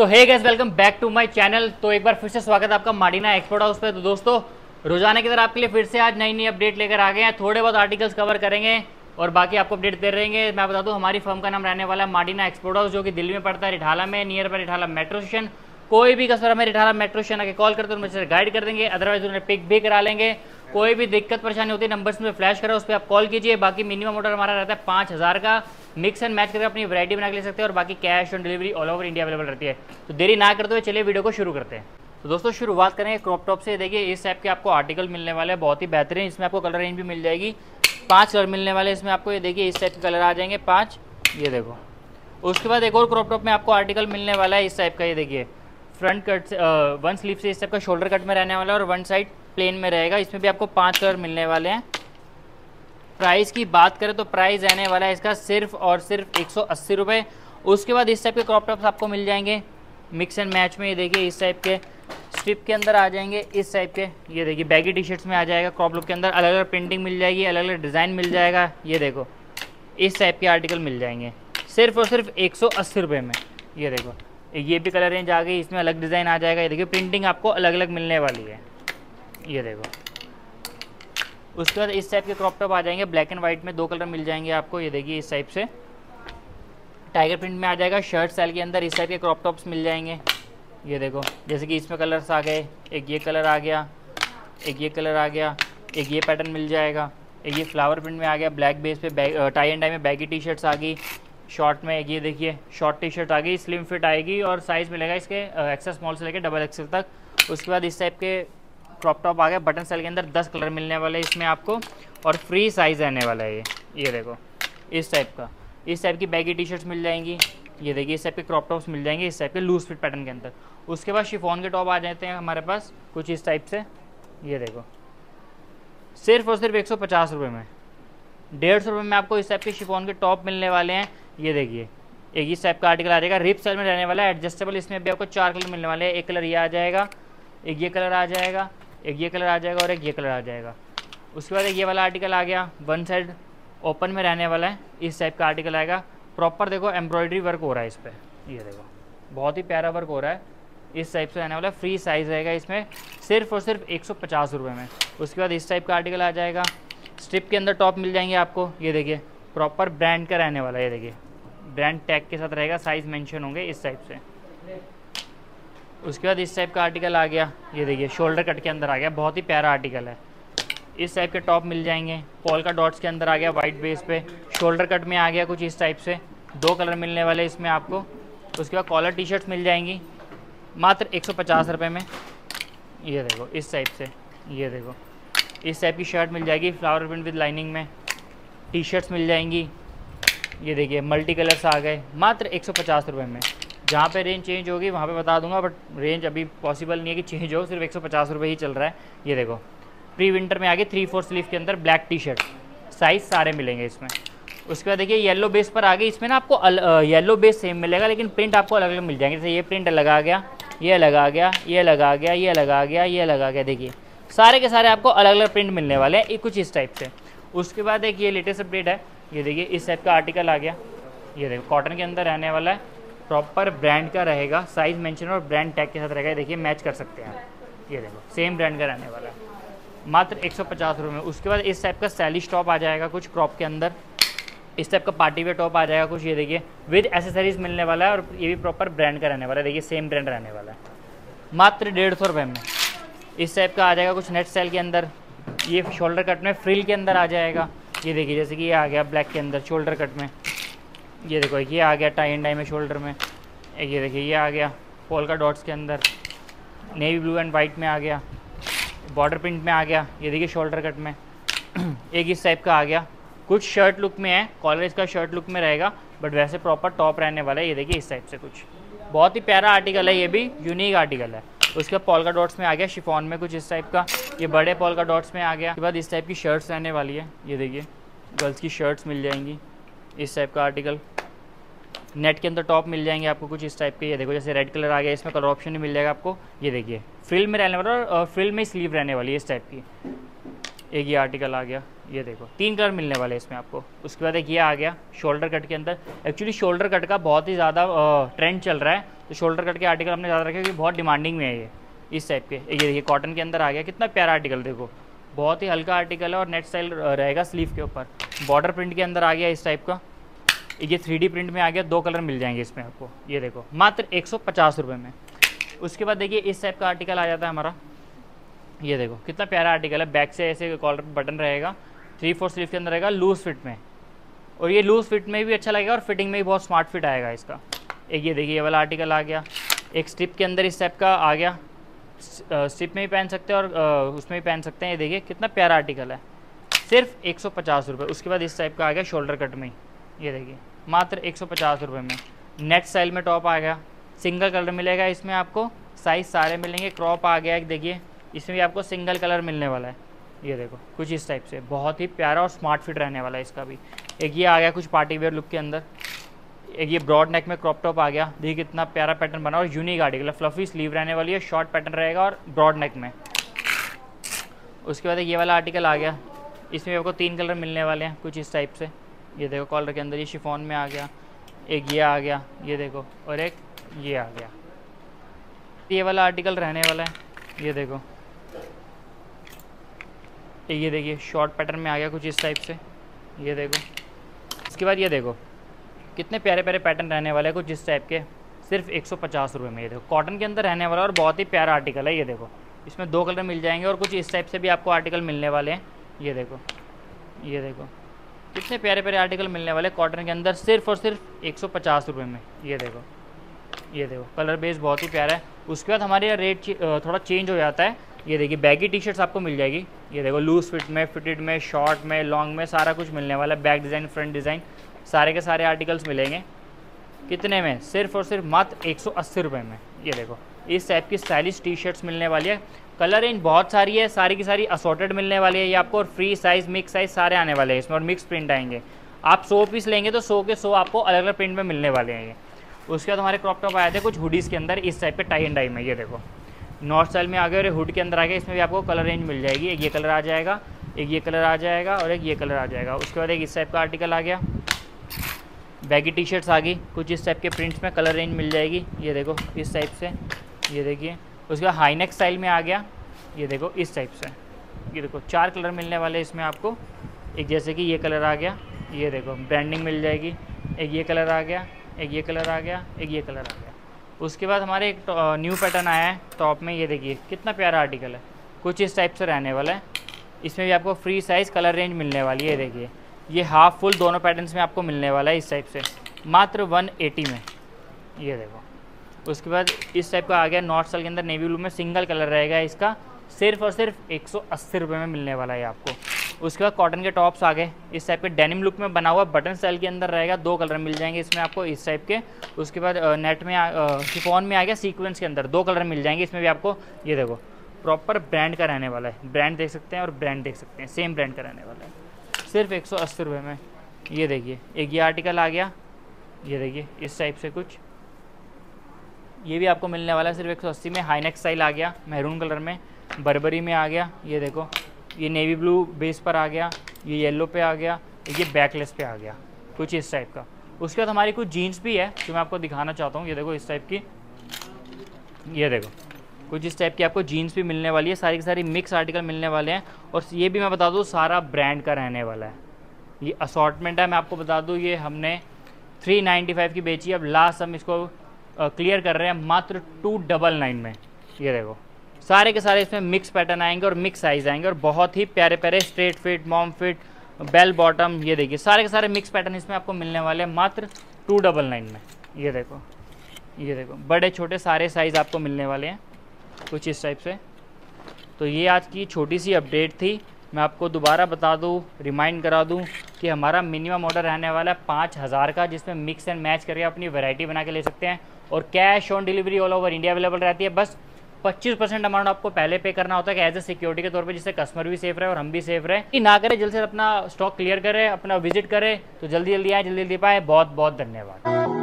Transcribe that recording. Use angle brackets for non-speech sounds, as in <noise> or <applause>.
तो hey guys welcome back to my channel तो एक बार फिर से स्वागत है आपका माडीना एक्सपोर्ट हाउस पे। तो दोस्तों, रोज़ाना की तरह आपके लिए फिर से आज नई नई अपडेट लेकर आ गए हैं। थोड़े बहुत आर्टिकल्स कवर करेंगे और बाकी आपको अपडेट दे रहेंगे। मैं बता दूँ, हमारी फर्म का नाम रहने वाला है माडीना एक्सपोर्ट हाउस जो कि दिल्ली में पड़ता है, रिठाला में near by Rithala metro station कोई भी कस्टमर हमें रिठाला मेट्रो स्टेशन आके कॉल करते हैं मुझे गाइड कर देंगे अदरवाइज़ उन्हें पिक भी करा लेंगे। कोई भी दिक्कत, परेशानी होती है नंबर्स में फ्लैश करो, उस पर आप कॉल कीजिए। बाकी मिनिमम ऑर्डर हमारा रहता है पाँच हज़ार का। मिक्स एंड मैच करके अपनी वैरायटी बना के ले सकते हैं और बाकी cash on delivery all over India available रहती है। तो देरी ना करते हुए चलिए वीडियो को शुरू करते हैं। तो दोस्तों, शुरुआत करेंगे क्रॉप टॉप से। देखिए, इस टाइप के आपको आर्टिकल मिलने वाले हैं, बहुत ही बेहतरीन। इसमें आपको कलर रेंज भी मिल जाएगी। पाँच कलर मिलने वाले इसमें आपको। ये देखिए, इस टाइप के कलर आ जाएँगे पाँच। ये देखो। उसके बाद एक और क्रॉप टॉप में आपको आर्टिकल मिलने वाला है इस टाइप का। ये देखिए फ्रंट कट वन स्लीव से इस टाइप का शोल्डर कट में रहने वाला है और वन साइड प्लेन में रहेगा। इसमें भी आपको पाँच कलर मिलने वाले हैं। प्राइस की बात करें तो प्राइस रहने वाला है इसका सिर्फ़ और सिर्फ़ एक सौ उसके बाद इस टाइप के क्रॉप टॉप्स आपको मिल जाएँगे। मिक्स एंड मैच में ये देखिए, इस टाइप के स्ट्रिप के अंदर आ जाएँगे, इस टाइप के। ये देखिए बैगी टी शर्ट्स में आ जाएगा क्रॉप लुक के अंदर। अलग अलग प्रिंटिंग मिल जाएगी अलग अलग डिज़ाइन मिल जाएगा। ये देखो, इस टाइप के आर्टिकल मिल जाएँगे। सिर्फ़ और सिर्फ़ एक सौ में। ये देखो, ये भी कलर रेंज आ गई, इसमें अलग डिज़ाइन आ जाएगा। ये देखिए प्रिंटिंग आपको अलग अलग मिलने वाली है। ये देखो। उसके बाद इस टाइप के क्रॉप टॉप आ जाएँगे। ब्लैक एंड वाइट में दो कलर मिल जाएँगे आपको। ये देखिए इस टाइप से। टाइगर प्रिंट में आ जाएगा। शर्ट स्टाइल के अंदर इस टाइप के क्रॉप टॉप्स मिल जाएँगे। ये देखो। जैसे कि इसमें कलर्स आ गए। एक ये कलर आ गया। एक ये कलर आ गया। एक ये पैटर्न मिल जाएगा। एक ये फ्लावर प्रिंट में आ गया। ब्लैक बेस पे टाई एंड टाई में बैगी टी शर्ट्स आ गई। शॉर्ट में ये देखिए। शॉर्ट टी शर्ट आ गई। स्लिम फिट आएगी और साइज़ मिलेगा इसके एक्सेस स्मॉल से लेकर डबल एक्सेल तक। उसके बाद इस टाइप के क्रॉप टॉप आ गया, बटन सेल के अंदर दस कलर मिलने वाले हैं इसमें आपको, और फ्री साइज़ रहने वाला है ये। ये देखो, इस टाइप का। इस टाइप की बैगी टी शर्ट्स मिल जाएँगी, ये देखिए, इस टाइप के क्रॉप टॉप्स मिल जाएँगे, इस टाइप के लूज फिट पैटर्न के अंदर। उसके बाद शिफोन के टॉप आ जाते हैं हमारे पास, कुछ इस टाइप से। ये देखो, सिर्फ़ और सिर्फ़ एक सौ पचास रुपये में। डेढ़ सौ रुपये में आपको इस टाइप के शिफोन के टॉप मिलने वाले हैं। ये देखिए, एक इस टाइप का आर्टिकल आ जाएगा रिप स्टाइल में रहने वाला है एडजस्टेबल इसमें भी आपको चार कलर मिलने वाले हैं। एक कलर ये आ जाएगा, एक ये कलर आ जाएगा एक ये कलर आ जाएगा और एक ये कलर आ जाएगा। उसके बाद एक ये वाला आर्टिकल आ गया वन साइड ओपन में रहने वाला है, इस टाइप का आर्टिकल आएगा। प्रॉपर देखो एम्ब्रॉयडरी वर्क हो रहा है इस पर ये देखो, बहुत ही प्यारा वर्क हो रहा है। इस टाइप से रहने वाला फ्री साइज़ रहेगा इसमें, सिर्फ़ और सिर्फ़ एक सौ में। उसके बाद इस टाइप का आर्टिकल आ जाएगा। स्ट्रिप के अंदर टॉप मिल जाएँगे आपको, ये देखिए। प्रॉपर ब्रांड का रहने वाला है, ये देखिए। ब्रांड टैग के साथ रहेगा साइज़ मेंशन होंगे इस टाइप से। उसके बाद इस टाइप का आर्टिकल आ गया। ये देखिए शोल्डर कट के अंदर आ गया। बहुत ही प्यारा आर्टिकल है। इस टाइप के टॉप मिल जाएँगे। पॉल का डॉट्स के अंदर आ गया वाइट बेस पे। शोल्डर कट में आ गया कुछ इस टाइप से। दो कलर मिलने वाले इसमें आपको। उसके बाद कॉलर टी शर्ट्स मिल जाएँगी। मात्र एक सौ में। ये देखो, इस टाइप से। ये देखो। इस टाइप की शर्ट मिल जाएगी फ्लावर प्रिंट विद लाइनिंग में। टी शर्ट्स मिल जाएँगी। ये देखिए मल्टी कलर्स आ गए। मात्र एक सौ में। जहाँ पे रेंज चेंज होगी वहाँ पे बता दूँगा बट रेंज अभी पॉसिबल नहीं है कि चेंज हो सिर्फ़ एक सौ ही चल रहा है। ये देखो प्री विंटर में आ आगे थ्री फोर स्लीव के अंदर ब्लैक टी शर्ट साइज़ सारे मिलेंगे इसमें। उसके बाद देखिए येलो बेस पर आ गई इसमें ना आपको अल, येलो बेस सेम मिलेगा लेकिन प्रिंट आपको अलग अलग मिल जाएँगे। जैसे ये प्रिंट अलग आ गया ये अलग आ गया ये अलग आ गया ये अलग आ गया ये अलग आ गया। देखिए सारे के सारे आपको अलग अलग प्रिंट मिलने वाले हैं कुछ इस टाइप से। उसके बाद एक ये लेटेस्ट अपडेट है ये देखिए इस टाइप का आर्टिकल आ गया। ये देखो कॉटन के अंदर रहने वाला है। प्रॉपर ब्रांड का रहेगा साइज़ मेंशन और ब्रांड टैग के साथ रहेगा देखिए मैच कर सकते हैं ये देखो सेम ब्रांड का रहने वाला है। मात्र एक सौ में। उसके बाद इस टाइप का स्टाइलिश टॉप आ जाएगा कुछ क्रॉप के अंदर। इस टाइप का पार्टी वेयर टॉप आ जाएगा कुछ, ये देखिए विद एसेसरीज मिलने वाला है और ये भी प्रॉपर ब्रांड का रहने वाला है। देखिए सेम ब्रांड रहने वाला है। मात्र डेढ़ सौ रुपये में। इस टाइप का आ जाएगा कुछ नेट स्टाइल के अंदर। ये शोल्डर कट में फ्रिल के अंदर आ जाएगा। ये देखिए, जैसे कि ये आ गया ब्लैक के अंदर शोल्डर कट में। ये देखो, ये आ गया एंड टाई में शोल्डर में। ये देखिए, ये आ गया पोल का डॉट्स के अंदर। नेवी ब्लू एंड वाइट में आ गया बॉर्डर प्रिंट में आ गया, ये देखिए शोल्डर कट में। <clears throat> एक इस टाइप का आ गया। कुछ शर्ट लुक में है कॉलर इसका शर्ट लुक में रहेगा बट वैसे प्रॉपर टॉप रहने वाला है, ये देखिए इस टाइप से कुछ। बहुत ही प्यारा आर्टिकल है ये भी यूनिक आर्टिकल है। उसके बाद डॉट्स में आ गया शिफॉन में कुछ इस टाइप का। ये बड़े पॉल का डॉट्स में आ गया। उसके बाद इस टाइप की शर्ट्स रहने वाली है, ये देखिए गर्ल्स की शर्ट्स मिल जाएँगी, इस टाइप का आर्टिकल नेट के अंदर टॉप मिल जाएँगे आपको कुछ इस टाइप के। ये देखो, जैसे रेड कलर आ गया, इसमें कलर ऑप्शन नहीं मिल जाएगा आपको। ये देखिए फ्रिल में रहने वाला और फ्रिल में स्लीव रहने वाली है इस टाइप की। एक ये आर्टिकल आ गया, ये देखो, तीन कलर मिलने वाले इसमें आपको। उसके बाद एक ये आ गया शोल्डर कट के अंदर। एक्चुअली शोल्डर कट का बहुत ही ज़्यादा ट्रेंड चल रहा है। तो शोल्डर कट के आर्टिकल हमने ज़्यादा रखे क्योंकि बहुत डिमांडिंग में है ये, इस टाइप के। ये देखिए कॉटन के अंदर आ गया, कितना प्यारा आर्टिकल देखो। बहुत ही हल्का आर्टिकल है और नेट स्टाइल रहेगा स्लीव के ऊपर। बॉर्डर प्रिंट के अंदर आ गया इस टाइप का। ये थ्री प्रिंट में आ गया, दो कलर मिल जाएँगे इसमें आपको। ये देखो, मात्र एक सौ में। उसके बाद देखिए, इस टाइप का आर्टिकल आ जाता है हमारा। ये देखो, कितना प्यारा आर्टिकल है। बैक से ऐसे कॉलर बटन रहेगा थ्री फोर स्लीव के अंदर रहेगा लूज फिट में। और ये लूज फिट में भी अच्छा लगेगा और फिटिंग में भी बहुत स्मार्ट फिट आएगा इसका। एक ये देखिए, ये वाला आर्टिकल आ गया। एक स्ट्रिप के अंदर इस टाइप का आ गया। स्ट्रिप में भी पहन सकते हैं और उसमें भी पहन सकते हैं। ये देखिए, कितना प्यारा आर्टिकल है। सिर्फ़ एक सौ उसके बाद इस टाइप का आ गया शोल्डर कट में ये देखिए। मात्र एक सौ में। नेट स्टाइल में टॉप आ गया। सिंगल कलर मिलेगा इसमें आपको। साइज़ सारे मिलेंगे। क्रॉप आ गया एक, देखिए। इसमें भी आपको सिंगल कलर मिलने वाला है। ये देखो, कुछ इस टाइप से। बहुत ही प्यारा और स्मार्ट फिट रहने वाला है इसका भी। एक ये आ गया कुछ पार्टी वेयर लुक के अंदर। एक ये ब्रॉड नेक में क्रॉप टॉप आ गया। देखिए कितना प्यारा पैटर्न बना और यूनिक आर्टिकल फ्लफी स्लीव रहने वाली है शॉर्ट पैटर्न रहेगा और ब्रॉड नेक में। उसके बाद ये वाला आर्टिकल आ गया। इसमें आपको तीन कलर मिलने वाले हैं कुछ इस टाइप से। ये देखो कॉलर के अंदर, ये शिफॉन में आ गया, एक ये आ गया, ये देखो, और एक ये आ गया। ये वाला आर्टिकल रहने वाला है, ये देखो। ये देखिए, शॉर्ट पैटर्न में आ गया कुछ इस टाइप से, ये देखो। इसके बाद ये देखो, कितने प्यारे प्यारे पैटर्न रहने वाले हैं कुछ इस टाइप के, सिर्फ़ एक सौ में, ये देखो। कॉटन के अंदर रहने वाला और बहुत ही प्यारा आर्टिकल है, ये देखो। इसमें दो कलर मिल जाएँगे और कुछ इस टाइप से भी आपको आर्टिकल मिलने वाले हैं, ये देखो ये देखो। कितने प्यारे प्यारे आर्टिकल मिलने वाले कॉटन के अंदर सिर्फ़ और सिर्फ़ एक सौ में। ये देखो ये देखो, कलर बेस बहुत ही प्यारा है। उसके बाद हमारे यहाँ रेट थोड़ा चेंज हो जाता है। ये देखिए बैगी टी शर्ट्स आपको मिल जाएगी। ये देखो लूज फिट में फिटेड में शॉर्ट में लॉन्ग में, सारा कुछ मिलने वाला है। बैक डिज़ाइन फ्रंट डिज़ाइन सारे के सारे आर्टिकल्स मिलेंगे। कितने में? सिर्फ़ और सिर्फ़ मात्र एक सौ में। ये देखो, इस टाइप की स्टाइलिश टी शर्ट्स मिलने वाली है। कलर रेंज बहुत सारी है, सारी की सारी असॉर्टेड मिलने वाली है, ये आपको और फ्री साइज़ मिक्स साइज़ सारे आने वाले हैं, इसमें और मिक्स प्रिंट आएँगे। आप सौ पीस लेंगे तो सौ के सौ आपको अलग अलग प्रिंट में मिलने वाले हैं ये। उसके बाद हमारे क्रॉप टॉप आए थे कुछ हुडीज़ के अंदर, इस टाइप के टाई एंड डाई में, ये देखो। नॉर्थ स्टाइल में आ गए और हुड के अंदर आ गए इसमें भी आपको कलर रेंज मिल जाएगी। एक ये कलर आ जाएगा, एक ये कलर आ जाएगा और एक ये कलर आ जाएगा। उसके बाद एक इस टाइप का आर्टिकल आ गया। बैगी टी शर्ट्स आ गई। कुछ इस टाइप के प्रिंट्स में कलर रेंज मिल जाएगी। ये देखो, इस टाइप से, ये देखिए। उसके बाद हाईनेक स्टाइल में आ गया। ये देखो, इस टाइप से। ये देखो, चार कलर मिलने वाले इसमें आपको। एक जैसे कि ये कलर आ गया। ये देखो ब्रांडिंग मिल जाएगी। एक ये कलर आ गया, एक ये कलर आ गया, एक ये कलर आ गया। उसके बाद हमारे एक न्यू पैटर्न आया है टॉप में। ये देखिए, कितना प्यारा आर्टिकल है। कुछ इस टाइप से रहने वाला है। इसमें भी आपको फ्री साइज़ कलर रेंज मिलने वाली है देखिए। ये हाफ़ फुल दोनों पैटर्न्स में आपको मिलने वाला है इस टाइप से। मात्र 180 में। ये देखो। उसके बाद इस टाइप का आ गया नॉर्थ स्टाइल के अंदर नेवी ब्लू में सिंगल कलर रहेगा इसका। सिर्फ़ और सिर्फ़ एक सौ में मिलने वाला है आपको। उसके बाद कॉटन के टॉप्स आ गए। इस टाइप के डेनिम लुक में बना हुआ बटन स्टाइल के अंदर रहेगा, दो कलर मिल जाएँगे इसमें आपको इस टाइप के। उसके बाद नेट में शिफॉन में आ गया सीक्वेंस के अंदर, दो कलर मिल जाएँगे इसमें भी आपको। ये देखो प्रॉपर ब्रांड का रहने वाला है। ब्रांड देख सकते हैं और ब्रांड देख सकते हैं सेम ब्रांड का रहने वाला है। सिर्फ़ एक सौ में। ये देखिए, एक ये आर्टिकल आ गया। ये देखिए, इस टाइप से कुछ। ये भी आपको मिलने वाला है। सिर्फ़ एक सौ अस्सी में हाईनेक स्टाइल आ गया मेहरून कलर में। बरबरी में आ गया, ये देखो। ये नेवी ब्लू बेस पर आ गया, ये येलो पे आ गया, ये बैकलेस पे आ गया, कुछ इस टाइप का। उसके बाद हमारी कुछ जीन्स भी है, जो मैं आपको दिखाना चाहता हूँ। ये देखो इस टाइप की। ये देखो, कुछ इस टाइप की आपको जीन्स भी मिलने वाली है। सारी की सारी मिक्स आर्टिकल मिलने वाले हैं। और ये भी मैं बता दूँ, सारा ब्रांड का रहने वाला है। ये असॉटमेंट है, मैं आपको बता दूँ, ये हमने थ्री नाइन्टी फाइव की बेची अब लास्ट हम इसको क्लियर कर रहे हैं मात्र टू डबल नाइन में। ये देखो। सारे के सारे इसमें मिक्स पैटर्न आएँगे और मिक्स साइज़ आएँगे और बहुत ही प्यारे प्यारे straight fit mom fit bell bottom ये देखिए। सारे के सारे मिक्स पैटर्न इसमें आपको मिलने वाले हैं मात्र टू डबल नाइन में। ये देखो। ये देखो। बड़े, छोटे, सारे साइज़ आपको मिलने वाले हैं कुछ इस टाइप से। तो ये आज की छोटी सी अपडेट थी। मैं आपको दोबारा बता दूँ रिमाइंड करा दूँ कि हमारा मिनिमम ऑर्डर रहने वाला है पाँच हज़ार का, जिसमें मिक्स एंड मैच करके अपनी वैरायटी बना के ले सकते हैं। और cash on delivery all over India available रहती है। बस पच्चीस परसेंट अमाउंट आपको पहले पे करना होता है कि एज ए सिक्योरिटी के तौर पे, जिससे कस्टमर भी सेफ़ रहे और हम भी सेफ़ रहे। कि ना करें, जल्द से अपना स्टॉक क्लियर करें, अपना विज़िट करें तो जल्दी जल्दी आए जल्दी जल्दी पाए। बहुत बहुत धन्यवाद।